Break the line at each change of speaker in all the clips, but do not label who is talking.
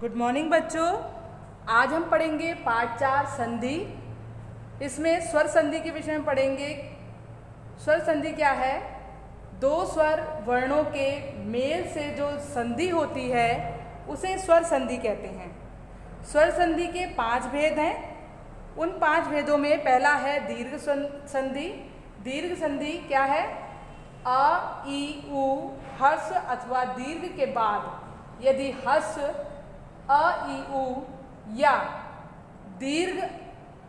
Good morning बच्चों। आज हम पढ़ेंगे पाठ चार, संधि। इसमें स्वर संधि के विषय में पढ़ेंगे। स्वर संधि क्या है? दो स्वर वर्णों के मेल से जो संधि होती है, उसे स्वर संधि कहते हैं। स्वर संधि के पाँच भेद हैं। उन पाँच भेदों में पहला है दीर्घ संधि। दीर्घ संधि क्या है? अ ई उ, हर्ष अथवा दीर्घ के बाद। यदि हर्ष अ ई उ, या। दीर्घ,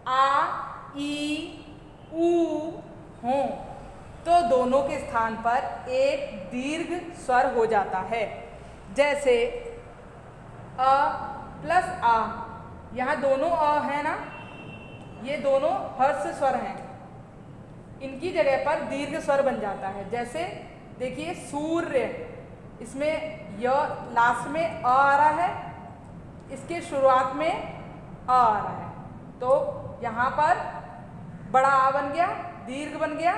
आ ई उ, हो। तो दोनों के स्थान पर एक दीर्घ स्वर हो जाता है। जैसे, अ प्लस आ। यहाँ दोनों अ है ना? ये दोनों हर्ष स्वर हैं। इनकी जगह पर दीर्घ स्वर बन जाता है। जैसे, देखिए, सूर्य। इसमें य, लास्ट में अ आ रहा है। इसके शुरुआत में अ आ रहा है। तो यहाँ पर बड़ा आ बन गया, दीर्घ बन गया,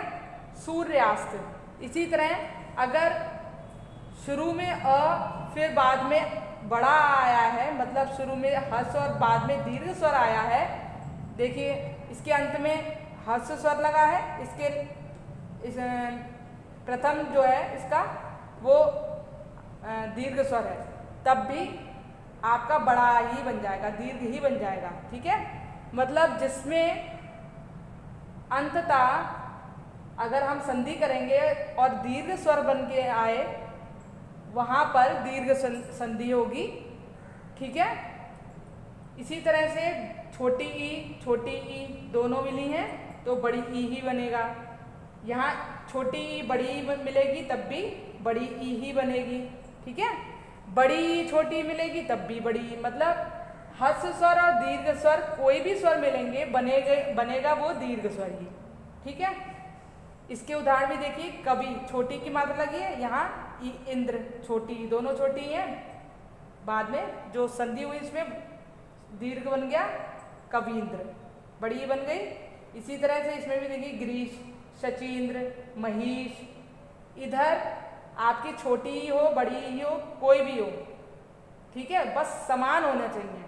सूर्यास्त। इसी तरह अगर शुरू में अ, फिर बाद में बड़ा आया है मतलब शुरू में हर्ष और बाद में दीर्घ स्वर आया है, देखिए इसके अंत में हर्ष स्वर लगा है, इसके इस प्रथम जो है इसका वो दीर्घ स्वर है। तब भी आपका बड़ा ही बन जाएगा, दीर्घ ही बन जाएगा, ठीक है? मतलब जिसमें अंतता अगर हम संधि करेंगे और दीर्घ स्वर बन के आए, वहाँ पर दीर्घ संधि होगी, ठीक है? इसी तरह से छोटी ई छोटी ई दोनों मिली हैं तो बड़ी ई ही बनेगा। यहाँ छोटी ई, बड़ी ई मिलेगी, तब भी बड़ी ई ही बनेगी, ठीक है? बड़ी छोटी मिलेगी, तब भी बड़ी। मतलब हस स्वर और दीर्घ स्वर कोई भी स्वर मिलेंगे बनेगे बनेगा वो दीर्घ स्वर ही। ठीक है? इसके उदाहरण भी देखिए, कवि छोटी की मात्रा लगी है, यहाँ इंद्र छोटी, दोनों छोटी हैं। बाद में जो संधि हुई इसमें दीर्घ बन गया, कवि इंद्र। बड़ी बन गई। इसी तरह से इसमें भी देखिए गिरीश शचीन्द्र महीश, इधर आपकी छोटी ही हो, बड़ी ही हो, कोई भी हो, ठीक है? बस समान होना चाहिए।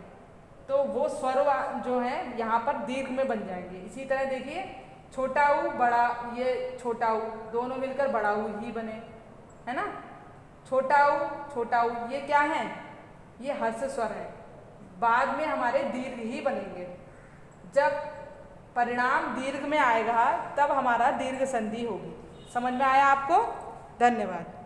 तो वो स्वर जो है, यहाँ पर दीर्घ में बन जाएँगे। इसी तरह देखिए, छोटा ऊ, बड़ा, ये छोटा ऊ, दोनों मिलकर बड़ा ऊ ही बने, है ना? छोटा ऊ छोटा ऊ, ये क्या है? ये हर्ष स्वर है। बाद में हमारे दीर्घ ही बनेंगे। जब परिणाम दीर्घ में आएगा, तब हमारा दीर्घ संधि होगी। समझ में आया आपको? धन्यवाद।